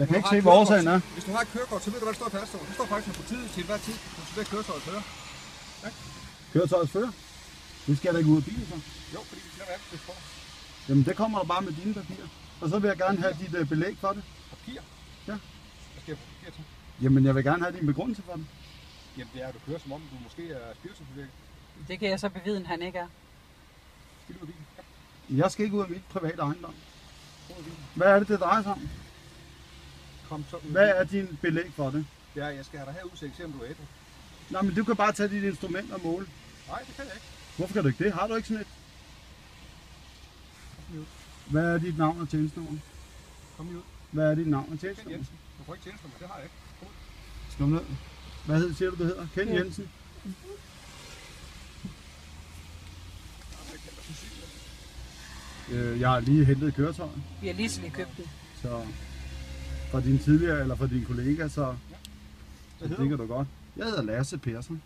Jeg kan ikke se, kørekort. årsagen er. Hvis du har et kørekort, så ved du, hvad der står i passet. Der står faktisk med politiet til enhver tid, kører køretøjet kører. Køretøjets fører. Det skal jeg da ikke ud af bilen så. Jo, fordi vi glemmer alt det for. Jamen det kommer der bare med dine papirer. Og så vil jeg gerne have dit øh, belæg for det. Papir. Ja. Hvad skal jeg få papir til? Jamen jeg vil gerne have din begrundelse for det. Jamen det er, at du kører som om, du måske er spiritusbevæget. Det kan jeg så bevide, at han ikke er. Skal du ud af bilen? Ja, Jeg skal ikke ud af mit private ejendom. Hvad er det, det drejer sig om? Kom så ud. Hvad er din belæg for det? Ja, jeg skal have dig herud, så jeg kan se, om du er ædru. Nej, men du kan bare tage dit instrument og måle. Nej, det kan jeg ikke. Hvorfor kan du ikke det? Har du ikke sådan et? Kom ud. Hvad er dit navn og tjenestenummer? Kom ud. Hvad er dit navn og Ken tjenestenummer? Jensen. Du får ikke tjeneste mig, det har jeg ikke. Kom ud. Slå ned. Hvad hed, siger du, det hedder? Ken Ja. Jensen. Øh, jeg har lige hentet køretøjet, Vi har lige lige købt den. så fra din tidligere eller fra din kollega, så, Hvad så det kan du godt. Jeg hedder Lasse Persson.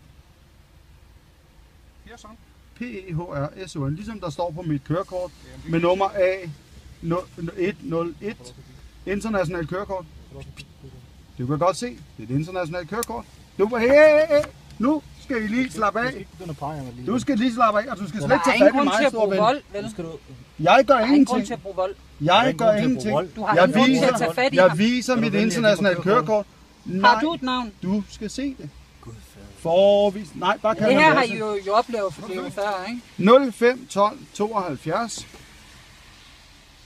Persson. P-E-H-R-S-O-N, ligesom der står på mit kørekort Jamen, med nummer A 101 internationalt kørekort. Du kan godt se, det er et internationalt kørekort. Nu, hey, hey, hey, nu skal I lige slappe af. Du skal lige slappe af, og du skal slet ikke tage fat i mig, at stor bruge ven. vold, vel? Nu skal du... Jeg gør Der er ingen grund ingenting. til at bruge vold. Jeg gør ingenting. Du har Jeg ingen grund til at viser, tage fat i jeg ham. viser mit mig internationale kørekort. kørekort? Har Nej, du et navn? du skal se det. Forvis. Nej, bare kan Det her har. I jo, jo oplevet for det før, ikke? 05 12 72.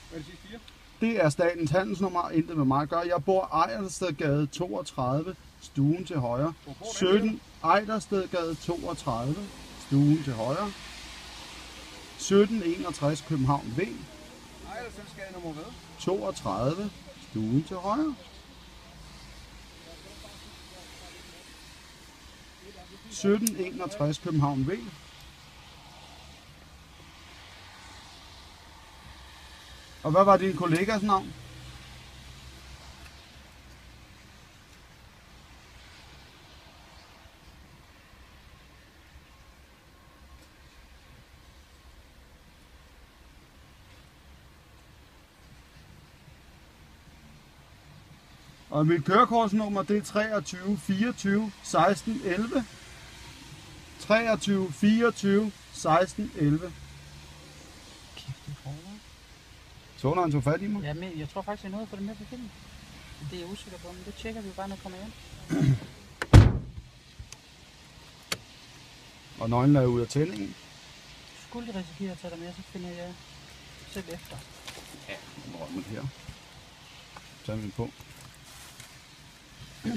Hvad er det sidste fire? Det er statens handelsnummer, intet med mig at gøre. Jeg bor Ejderstedgade 32, stuen til højre. Hvor bor du henne? 17 Ejderstedgade 32, stuen til højre. 1761 København V, Nej, nummer hvad? 32, stuen til højre. 1761 København V. Og hvad var din kollegas navn? Og mit kørekortsnummer det er 23 24 16 11. 23 24 16 11. Så når han tog fat i mig. Ja, men jeg tror faktisk, jeg nåede at få det med på filmen. Det er jeg usikker på, men det tjekker vi jo bare, når jeg kommer hjem. Og nøglen er ude af tændingen. Skulle de risikere at tage dig med, så finder jeg selv efter. Her. Så er vi på.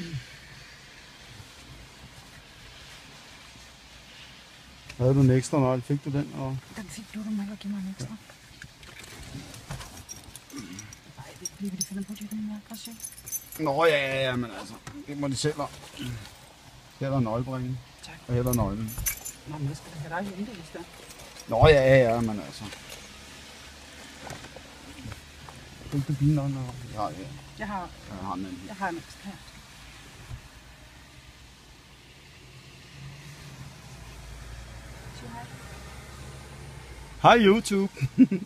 Havde du en ekstra nøgle? Fik du den? Og... Den fik du, du må ikke give mig en ekstra. Nej, det er ikke fordi, de finder på, de rimelig aggressive. Nå ja, ja, ja, men altså, det må de selv om. Her er der nøglebringen. Tak. Og her er der nøglen. Nå, men jeg skal da have dig hentet, hvis der. Nå ja, ja, ja, men altså. Fik du bilnøglen? Ja, ja. Jeg har, Jeg har anden. jeg har en ekstra her. Hej YouTube.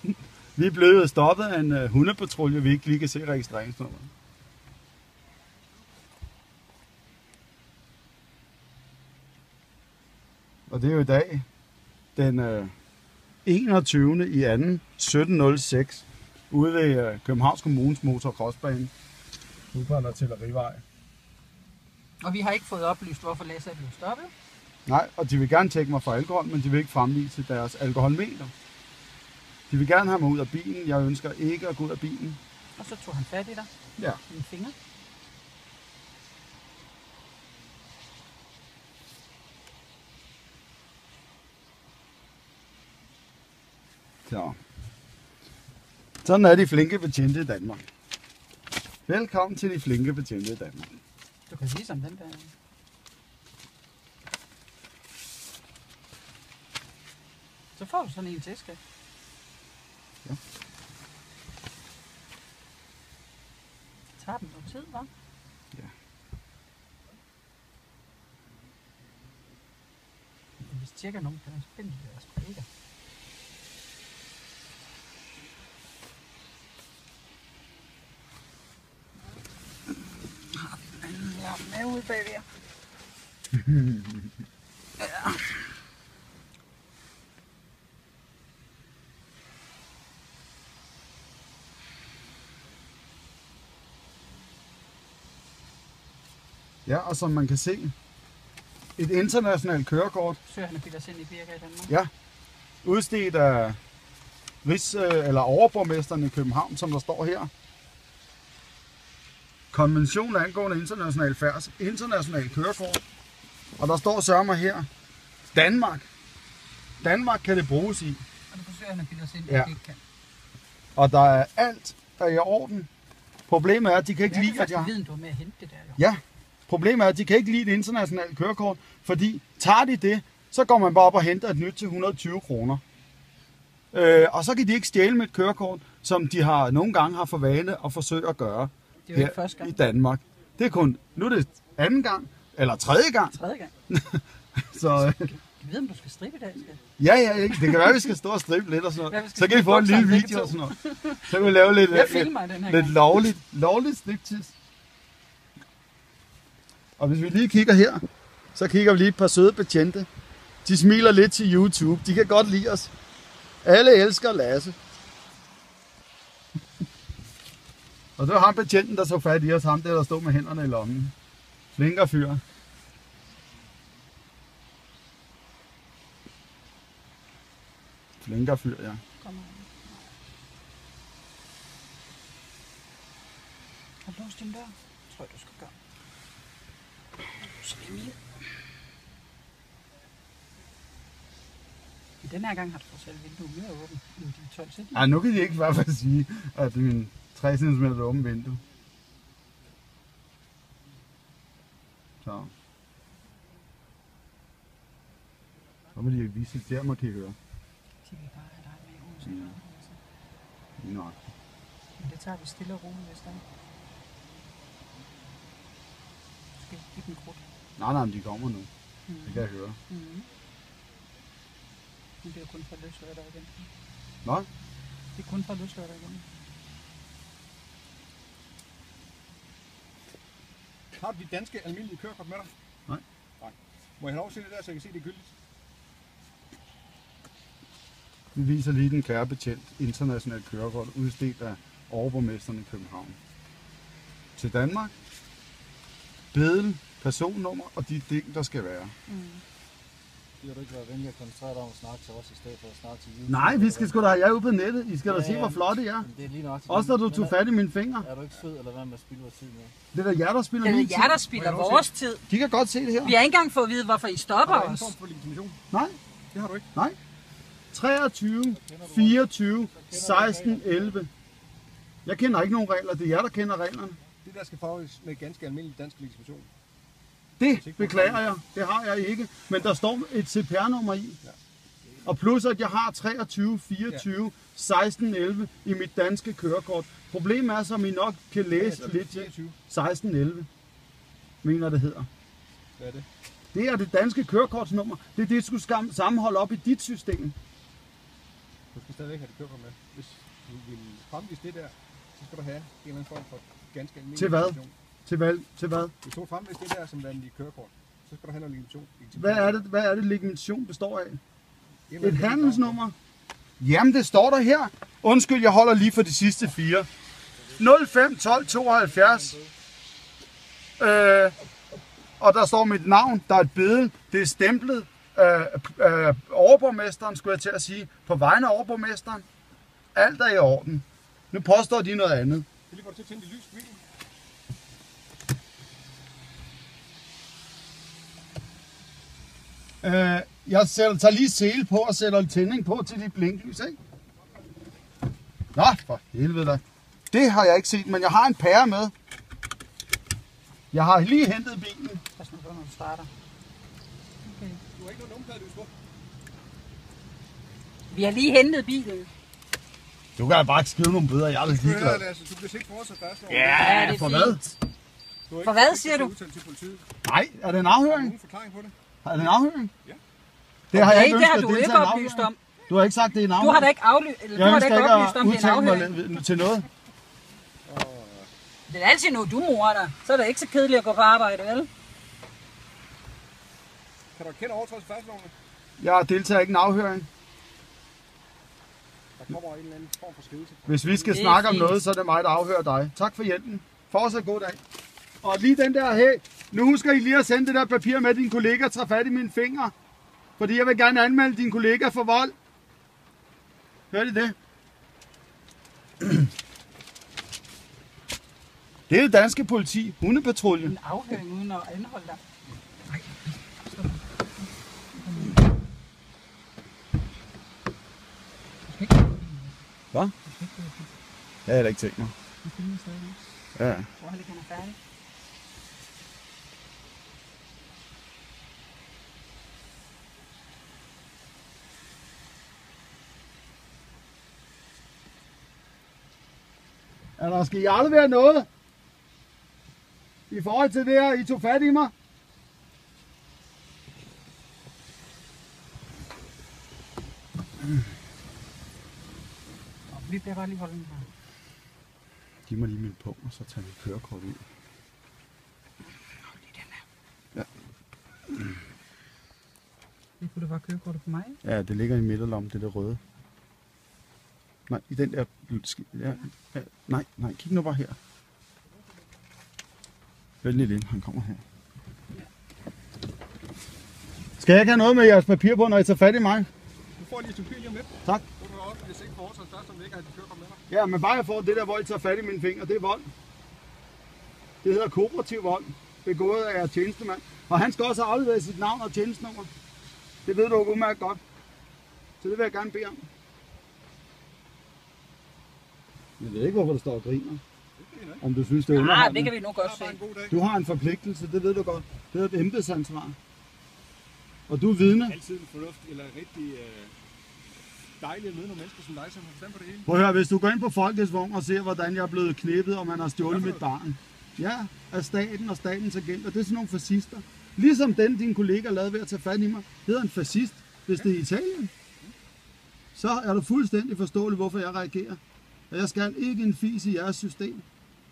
vi er blevet stoppet af en uh, hundepatrulje, vi ikke lige kan se registreringsnummeret. Og det er jo i dag den uh, 21. i 2. 1706 ude ved uh, Københavns Kommunes motocrossbane. Ude på Artillerivej. Og vi har ikke fået oplyst, hvorfor Lasse er blevet stoppet. Nej, og de vil gerne tjekke mig for alkohol, men de vil ikke fremvise deres alkoholmeter. De vil gerne have mig ud af bilen. Jeg ønsker ikke at gå ud af bilen. Og så tog han fat i dig. Ja. Dine fingre. Så. Sådan er de flinke betjente i Danmark. Velkommen til de flinke betjente i Danmark. Du kan vise ham den der. Så får du sådan en til, skat. Ja. Det tager den noget tid, hva'? Ja. Hvis de tjekker nogen, kan man finde deres kollega. den med ude bagved Ja, og som man kan se, et internationalt kørekort, Søger han at bilde os ind i Birka i Danmark. ja, udstedt af Rigs, øh, eller overborgmesteren i København, som der står her. Konvention angående international færds, international kørekort. Og der står sørger mig her, Danmark. Danmark kan det bruges i. Og det forsøger han at bilde os ind, Ja. det ikke kan. Og der er alt, der er i orden. Problemet er, at de kan ikke Jeg lide, at jeg... faktisk vide, du var med at hente det der, jo. Ja, problemet er, at de kan ikke lide et internationalt kørekort, fordi tager de det, så går man bare op og henter et nyt til 120 kroner. Øh, og så kan de ikke stjæle med et kørekort, som de har nogle gange har for vane at forsøge at gøre Det er jo ikke første gang. i Danmark. Det er kun, nu er det anden gang, eller tredje gang. Tredje gang. Så øh, Jeg ved, om du skal strippe i dag, skal. ja, ja, ikke? det kan være, at vi skal stå og strippe lidt og sådan noget. Så kan vi få en lille video og sådan noget. Så kan vi lave lidt, Jeg lidt, her lidt lovligt, lovligt striptease. Og hvis vi lige kigger her, så kigger vi lige et par søde betjente. De smiler lidt til YouTube. De kan godt lide os. Alle elsker Lasse. Og det var ham betjenten, der så fat i os. Ham der, der stod med hænderne i lommen. Flinker fyr. Flinker fyr, ja. Kom. Har du låst din dør? Tror du skal gøre. Er Emil. I den her gang har du fået selv vinduet mere åbent end de 12 sæt. Ej, nu kan de ikke i hvert fald sige, at det er en 3 cm åben vindue. Så. Så må de jo vise der, må de høre. De vil bare have dig med, hvad. altså. Lige nok. Men det tager vi stille og roligt, hvis der er. Skal give dem krudt? Nej, nej, men de kommer nu. Mm. Det kan jeg høre. Mm. Men det er jo kun for dig igen. Nå, Det er kun for dig igen. Har du dit danske almindelige kørekort med dig? Nej. Nej. Må jeg have lov at se det der, så jeg kan se, det er gyldigt? vi viser lige den kære betjent internationalt kørekort, udstedt af overborgmesteren i København. Til Danmark. Bedel, personnummer og de ting, der skal være. Mm. Det du ikke være venlig at koncentrere dig om at snakke til os, i stedet for at snakke til YouTube. Nej, vi skal sgu da have jer ude på nettet. I skal da Ja, se, ja. hvor flotte I er. Det er lige nok Også da du tog er- fat i mine fingre. Er du ikke sød, eller hvad med at spille vores tid med? Det er da jer, der spiller Det min er tid. jer, der spilder Må jeg lov at vores tid. De kan godt se det her. Vi har ikke engang fået at vide, hvorfor I stopper Har du en os. form for legitimation? Nej, Det har du ikke. nej. 23, 24, 16, 11. Jeg kender ikke nogen regler. Det er jer, der kender reglerne. Der skal farves med ganske almindelig dansk legitimation. Det beklager jeg. Det har jeg ikke. Men der står et CPR-nummer i. Og plus at jeg har 23, 24, 16, 11 i mit danske kørekort. Problemet er, som I nok kan læse lidt til, 24. 16, 11, mener det hedder. Hvad er det? Det er det danske kørekortsnummer. Det er det, du skam- sammenholde op i dit system. Du skal stadigvæk have det kørekort med. Hvis du vil fremvise det der, så skal du have en eller anden form for ganske almindelig Til hvad? legitimation. Til hvad? Til hvad? Hvis du vil fremvise det der som dit kørekort, så skal du have noget legitimation. Hvad er det, hvad er det legitimation består af? Et handelsnummer? Jamen, det står der her. Undskyld, jeg holder lige for de sidste fire. 05 12 72. Øh, og der står mit navn, der er et billede, det er stemplet af, af overborgmesteren, skulle jeg til at sige, på vegne af overborgmesteren. Alt er i orden. Nu påstår de noget andet. Det lige for, at du til at tænde dit lys på bilen. Øh, jeg sætter, tager lige sele på og sætter en tænding på til dit blinklys, ikke? Nå, for helvede da. Det har jeg ikke set, men jeg har en pære med. Jeg har lige hentet bilen. Pas nu på, når du starter. Okay. Du har ikke noget nummerplade, du skal. Vi har lige hentet bilen. Du kan bare ikke skrive nogle bøder, jeg er lidt Du, ligeglad. hører, altså, du bliver sikkert fortsat fast over. Ja, det er for hvad? Har For hvad, siger du? til politiet. Nej, er det en Har du afhøring? nogen forklaring på det? Er det en afhøring? Ja. Det har jeg ikke det ønsket har at du ikke oplyst afhøring. om. Du har ikke sagt, det er en afhøring? Du har da ikke, afly- eller, du har da ikke oplyst om, det er en afhøring. til noget. Det er altid noget, du morer dig. Så er det ikke så kedeligt at gå på arbejde, vel? Kan du kende overtrædelse færdselsloven? Jeg deltager ikke i en afhøring. Der kommer en eller anden form for skrivelse. Hvis vi skal snakke om noget, så er det mig, der afhører dig. Tak for hjælpen. Fortsat god dag. Og lige den der, hey, nu husker I lige at sende det der papir med, din kollega tager fat i mine fingre. Fordi jeg vil gerne anmelde din kollega for vold. Hørte I det? Det er det danske politi, hundepatruljen. En afhøring uden at anholde dig. Hvad? Jeg har heller ikke tænkt mig. Ja. Jeg tror heller ikke, han er færdig. Er der skal I aldrig være noget? I forhold til det her, I tog fat i mig? Vi bliver bare lige holdt den her. Giv mig lige min punkt, og så tager vi kørekort ud. Hold lige den her. Ja. Det kunne da bare kørekortet på mig. Ja, det ligger i midterlommen, det der røde. Nej, i den der... Ja, ja, nej, nej, kig nu bare her. Vent lidt ind, han kommer her. Skal jeg ikke have noget med jeres papir på, når I tager fat i mig? Du får lige et stykke lige om lidt. Tak. Du hvis ikke for overtrædelse færdselsloven, ikke har dit kørekort med dig. Ja, men bare jeg får det der, hvor I tager fat i mine fingre, det er vold. Det hedder kooperativ vold, begået af tjenestemand. Og han skal også have afleveret sit navn og tjenestenummer. Det ved du udmærket godt. Så det vil jeg gerne bede om. Jeg ved ikke, hvorfor der står og griner. Om du synes, det er Ah, det kan vi nu godt se. Du har en forpligtelse, det ved du godt. Det er et embedsansvar. Og du er vidne. Altid en fornuftig eller rigtig øh, dejligt at møde nogle mennesker som dig, som har forstand på det hele. Prøv at høre, hvis du går ind på Folkesvogn og ser, hvordan jeg er blevet knippet, og man har stjålet mit barn. Ja, af staten og statens agenter. Det er sådan nogle fascister. Ligesom den, din kollega lavede ved at tage fat i mig, hedder en fascist, hvis det er Italien. Så er du fuldstændig forståelig, hvorfor jeg reagerer. Og jeg skal ikke en fis i jeres system.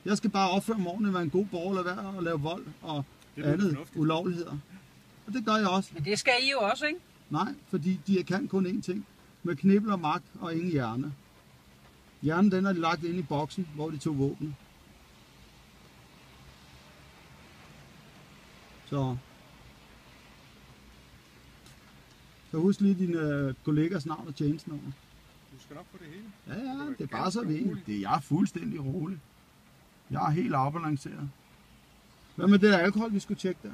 Jeg skal bare opføre mig ordentligt, være en god borger, lade være at lave vold og Det andet fornuftigt. ulovligheder. Og det gør jeg også. Men det skal I jo også, ikke? Nej, fordi de kan kun én ting. Med knibbel og magt og ingen hjerne. Hjernen den er lagt ind i boksen, hvor de tog våben. Så. Så husk lige dine øh, kollegers navn og tjenestenummer. Du skal nok få det hele. Ja, ja, det er bare så ved. Det er jeg er fuldstændig rolig. Jeg er helt afbalanceret. Hvad med det der alkohol, vi skulle tjekke der?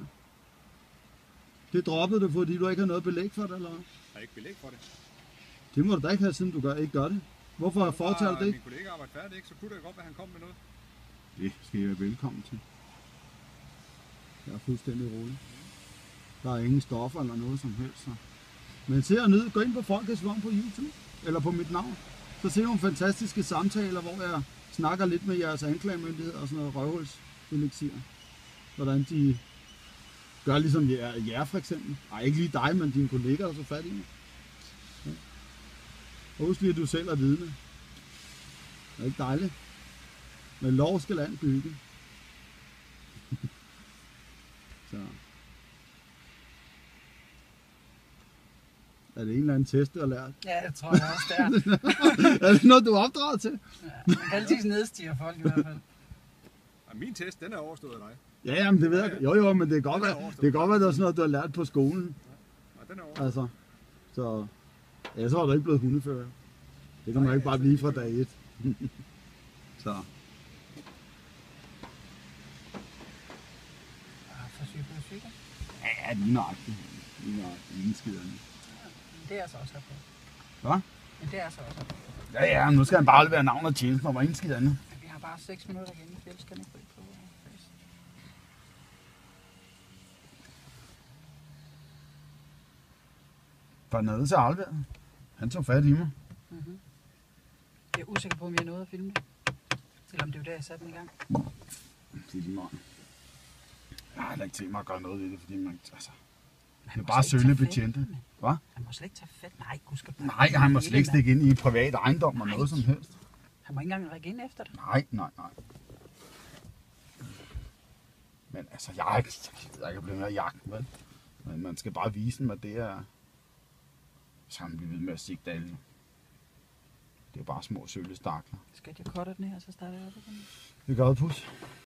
Det droppede du, fordi du ikke har noget belæg for det, eller hvad? Jeg har ikke belæg for det. Det må du da ikke have, siden du gør, ikke gør det. Hvorfor foretager du det? Min kollega arbejder færdig, ikke? så kunne det godt være, at han kom med noget. Det skal I være velkommen til. Jeg er fuldstændig rolig. Der er ingen stoffer eller noget som helst. Så. Men se og nyd, gå ind på Folkets Vogn på YouTube, eller på mit navn. Så ser du nogle fantastiske samtaler, hvor jeg snakker lidt med jeres anklagemyndighed og sådan noget røvhulselixier. Hvordan de gør ligesom jer, jer for eksempel. Ej, ikke lige dig, men dine kollegaer, der så fat i mig. Ja. Og husk lige, at du selv er vidne. Det er ikke dejligt. Med lov skal land bygge. Så. Er det en eller anden test, du har lært? Ja, det tror jeg også, det er. er det noget, du er opdraget til? Kan altid nedstiger folk i hvert fald. Min test, den er overstået af dig. Ja, jamen, det ved jeg. Jo, jo, men det kan godt være, det kan godt være, det er sådan noget, du har lært på skolen. Og den er overstået. Altså, så... Ja, så er du ikke blevet hundefører. Det kan man ikke bare blive fra dag et. så. Ah, for syg, for syg. Ja, lige nøjagtigt. Lige nøjagtigt. Ingen skider. Men det er jeg så også her på. Hvad? Men det er så også her på. Ja, ja, men nu skal han bare levere navn og tjeneste, og ingen skid andet. Vi har bare 6 minutter igen, for ellers kan ikke på. Var nødt til at aflevere? Han tog fat i mig. Jeg er usikker på, om jeg nåede at filme det. Eller om det var der, jeg satte den i gang. Det er lige meget. Jeg har heller ikke tænkt mig at gøre noget ved det, fordi man, altså, Men det er bare sølle betjente. Hvad? Han må slet ikke tage fat. Nej, gud skal Nej, han må slet ikke stikke ind i privat ejendom og noget som helst. Han må ikke engang række ind efter det. Nej, nej, nej. Men altså, jeg, ikke- jeg ikke blive med at jagte, vel? Men man skal bare vise dem, at det er... Så kan man blive ved med at sigte alle. Det er bare små sølle stakler. Skal jeg cutte den her, så starter jeg op igen? Det gør det, pus.